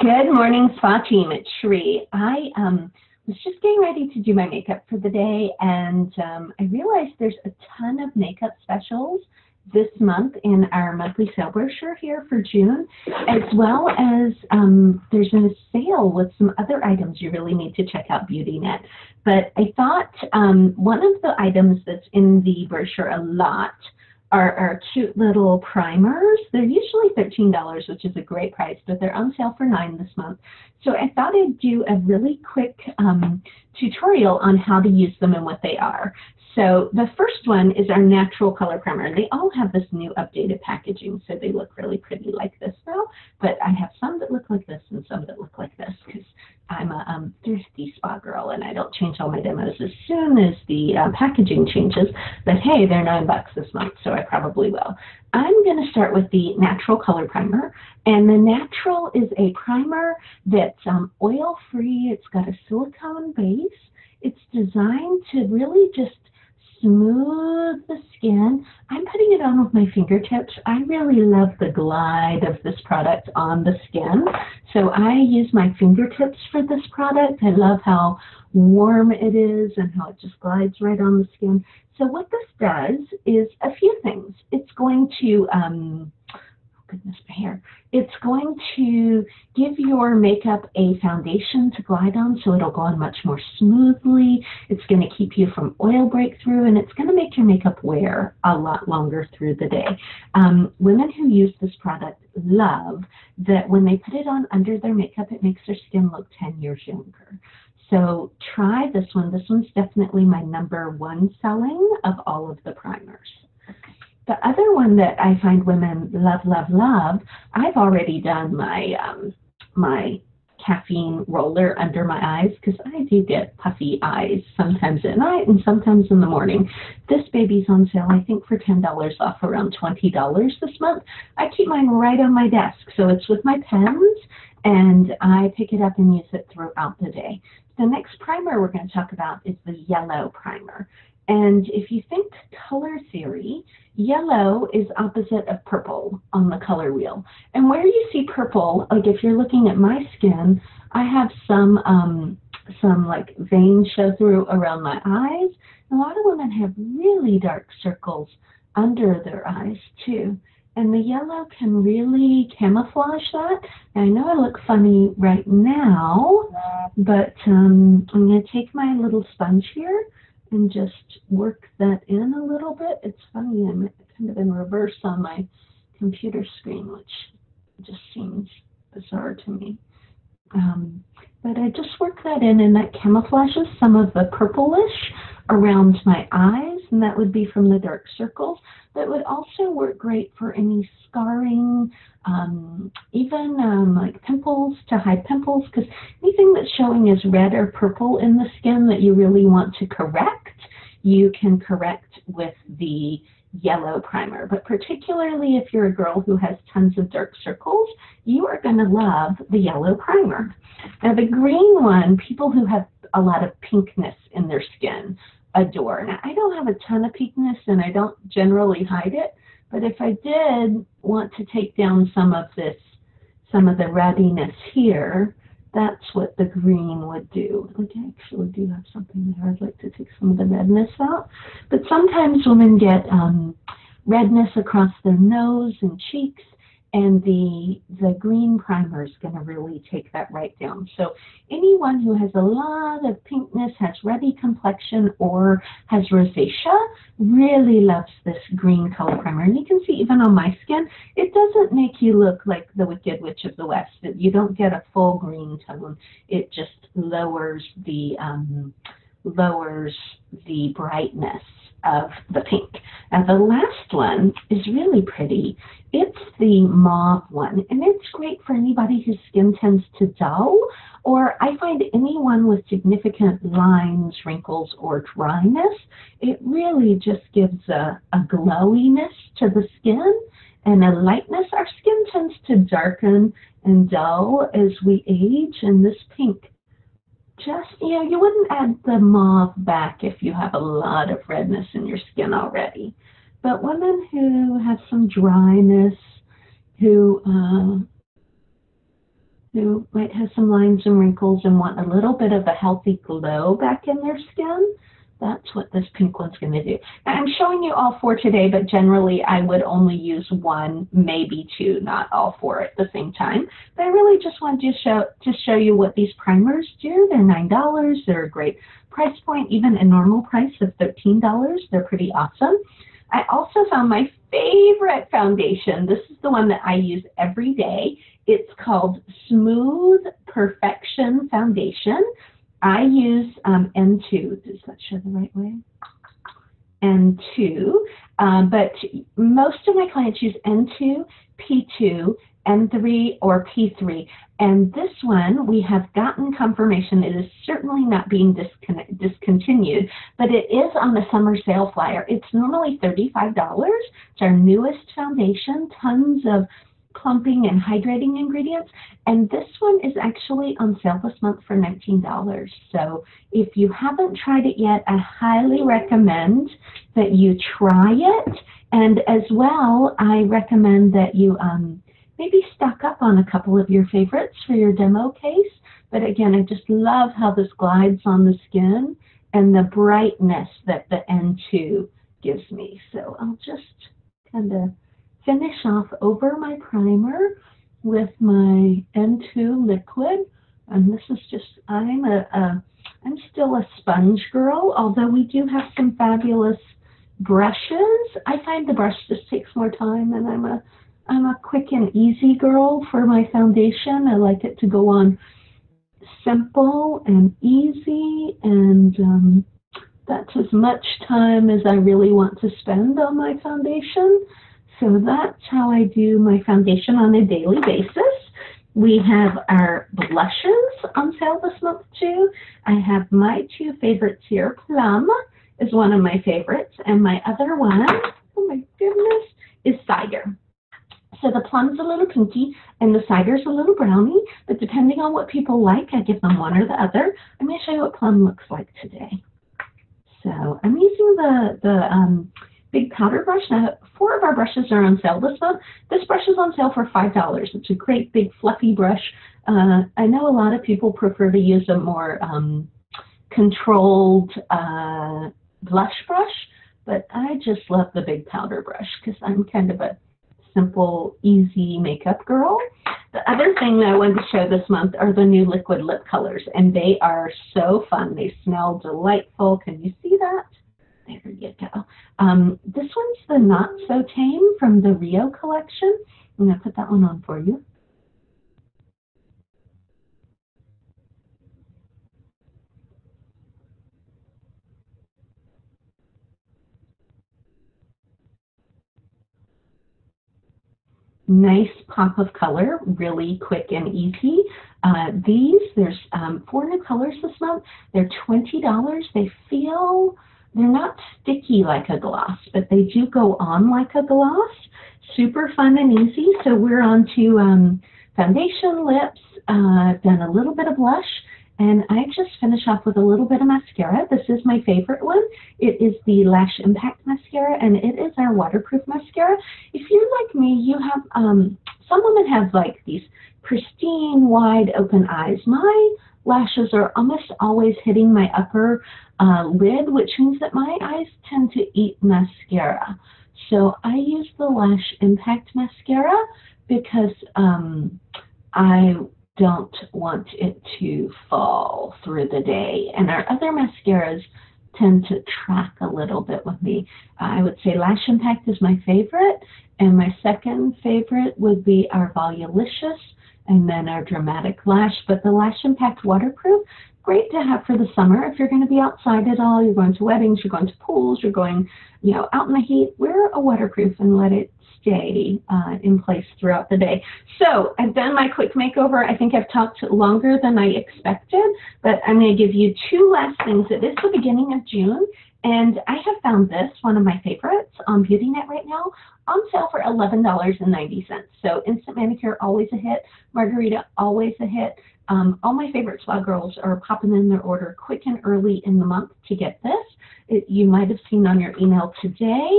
Good morning, spa team. It's Sherri. I um, was just getting ready to do my makeup for the day, and um, I realized there's a ton of makeup specials this month in our monthly sale brochure here for June, as well as um, there's a sale with some other items you really need to check out BeautyNet. But I thought um, one of the items that's in the brochure a lot are cute little primers. They're usually $13, which is a great price, but they're on sale for 9 this month. So I thought I'd do a really quick um, tutorial on how to use them and what they are. So the first one is our natural color primer. They all have this new updated packaging, so they look really pretty like this now. But I have some that look like this and some that look like this because I'm a um, thrifty spa girl and I don't change all my demos as soon as the uh, packaging changes. But hey, they're nine bucks this month, so I probably will. I'm going to start with the Natural Color Primer. And the Natural is a primer that's um, oil-free. It's got a silicone base. It's designed to really just smooth the skin. I'm putting it on with my fingertips. I really love the glide of this product on the skin. So I use my fingertips for this product. I love how warm it is and how it just glides right on the skin. So what this does is a few things. It's going to um, goodness, my hair. It's going to give your makeup a foundation to glide on so it'll go on much more smoothly. It's going to keep you from oil breakthrough and it's going to make your makeup wear a lot longer through the day. Um, women who use this product love that when they put it on under their makeup, it makes their skin look 10 years younger. So try this one. This one's definitely my number one selling of all of the primers. The other one that I find women love, love, love, I've already done my um, my caffeine roller under my eyes because I do get puffy eyes sometimes at night and sometimes in the morning. This baby's on sale, I think, for $10 off around $20 this month. I keep mine right on my desk, so it's with my pens and I pick it up and use it throughout the day. The next primer we're going to talk about is the yellow primer. And if you think color theory, yellow is opposite of purple on the color wheel. And where you see purple, like if you're looking at my skin, I have some um, some like veins show through around my eyes. A lot of women have really dark circles under their eyes too. And the yellow can really camouflage that. I know I look funny right now, but um, I'm going to take my little sponge here and just work that in a little bit. It's funny, I'm kind of in reverse on my computer screen, which just seems bizarre to me. Um, but I just work that in and that camouflages some of the purplish around my eyes, and that would be from the dark circles. That would also work great for any scarring, um, even um, like pimples to hide pimples, because anything that's showing as red or purple in the skin that you really want to correct, you can correct with the yellow primer. But particularly if you're a girl who has tons of dark circles, you are going to love the yellow primer. Now the green one, people who have a lot of pinkness in their skin I don't have a ton of pinkness and I don't generally hide it, but if I did want to take down some of this, some of the reddiness here, that's what the green would do. Like I actually do have something there. I'd like to take some of the redness out. But sometimes women get um, redness across their nose and cheeks and the the green primer is going to really take that right down. So anyone who has a lot of pinkness, has ruddy complexion, or has rosacea really loves this green color primer. And you can see even on my skin, it doesn't make you look like the Wicked Witch of the West. You don't get a full green tone. It just lowers the um, lowers the brightness of the pink. And the last one is really pretty. It's the mauve one, and it's great for anybody whose skin tends to dull, or I find anyone with significant lines, wrinkles, or dryness. It really just gives a, a glowiness to the skin and a lightness. Our skin tends to darken and dull as we age, and this pink just, you know, you wouldn't add the mauve back if you have a lot of redness in your skin already. But women who have some dryness, who uh, who might have some lines and wrinkles and want a little bit of a healthy glow back in their skin, that's what this pink one's going to do. Now, I'm showing you all four today, but generally I would only use one, maybe two, not all four at the same time. But I really just wanted to show, to show you what these primers do. They're $9. They're a great price point, even a normal price of $13. They're pretty awesome. I also found my favorite foundation. This is the one that I use every day. It's called Smooth Perfection Foundation. I use um, N2. Does that show the right way? N2. Um, but most of my clients use N2, P2, N3, or P3. And this one, we have gotten confirmation it is certainly not being discontinued, but it is on the summer sale flyer. It's normally $35. It's our newest foundation, tons of plumping and hydrating ingredients. And this one is actually on sale this month for $19. So if you haven't tried it yet, I highly recommend that you try it. And as well, I recommend that you um, maybe stock up on a couple of your favorites for your demo case. But again, I just love how this glides on the skin and the brightness that the N2 gives me. So I'll just kind of finish off over my primer with my N2 liquid. And this is just, I'm a, a I'm still a sponge girl, although we do have some fabulous brushes. I find the brush just takes more time and I'm a I'm a quick and easy girl for my foundation. I like it to go on simple and easy, and um, that's as much time as I really want to spend on my foundation. So that's how I do my foundation on a daily basis. We have our blushes on sale this month too. I have my two favorites here. Plum is one of my favorites, and my other one, oh my goodness, is Cider. So the plum's a little pinky and the cider's a little brownie, but depending on what people like, I give them one or the other. I'm going to show you what plum looks like today. So I'm using the, the um, big powder brush. Now, four of our brushes are on sale this month. This brush is on sale for $5. It's a great big fluffy brush. Uh, I know a lot of people prefer to use a more um, controlled uh, blush brush, but I just love the big powder brush because I'm kind of a simple, easy makeup girl. The other thing that I wanted to show this month are the new liquid lip colors, and they are so fun. They smell delightful. Can you see that? There you go. Um, this one's the Not So Tame from the Rio collection. I'm going to put that one on for you. nice pop of color, really quick and easy. Uh, these, there's um, four new colors this month. They're $20. They feel, they're not sticky like a gloss, but they do go on like a gloss. Super fun and easy. So we're on to um, foundation, lips, uh, done a little bit of blush, and I just finish off with a little bit of mascara. This is my favorite one. It is the Lash Impact Mascara, and it is our waterproof mascara. If you're like me, you have, um, some women have like these pristine, wide open eyes. My lashes are almost always hitting my upper uh, lid, which means that my eyes tend to eat mascara. So I use the Lash Impact Mascara because um, I don't want it to fall through the day. And our other mascaras tend to track a little bit with me. I would say Lash Impact is my favorite, and my second favorite would be our Volulicious, and then our Dramatic Lash. But the Lash Impact Waterproof, great to have for the summer. If you're going to be outside at all, you're going to weddings, you're going to pools, you're going, you know, out in the heat, wear a waterproof and let it stay uh, in place throughout the day. So I've done my quick makeover. I think I've talked longer than I expected, but I'm going to give you two last things. It is the beginning of June, and I have found this, one of my favorites, on BeautyNet right now, on sale for $11.90. So Instant Manicure, always a hit. Margarita, always a hit. Um, all my favorite spa girls are popping in their order quick and early in the month to get this. It, you might have seen on your email today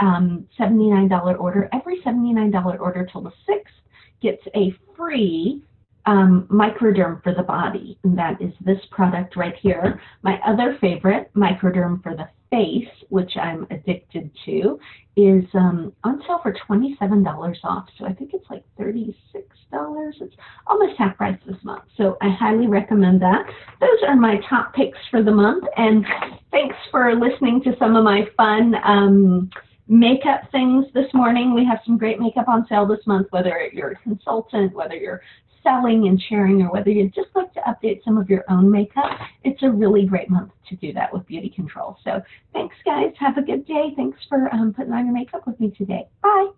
um, $79 order. Every $79 order till the 6th gets a free um, Microderm for the body, and that is this product right here. My other favorite, Microderm for the face, which I'm addicted to, is um, on sale for $27 off. So I think it's like $36. It's almost half price this month. So I highly recommend that. Those are my top picks for the month. And thanks for listening to some of my fun um, makeup things this morning. We have some great makeup on sale this month, whether you're a consultant, whether you're selling and sharing, or whether you'd just like to update some of your own makeup. It's a really great month to do that with BeautiControl. So thanks, guys. Have a good day. Thanks for um, putting on your makeup with me today. Bye.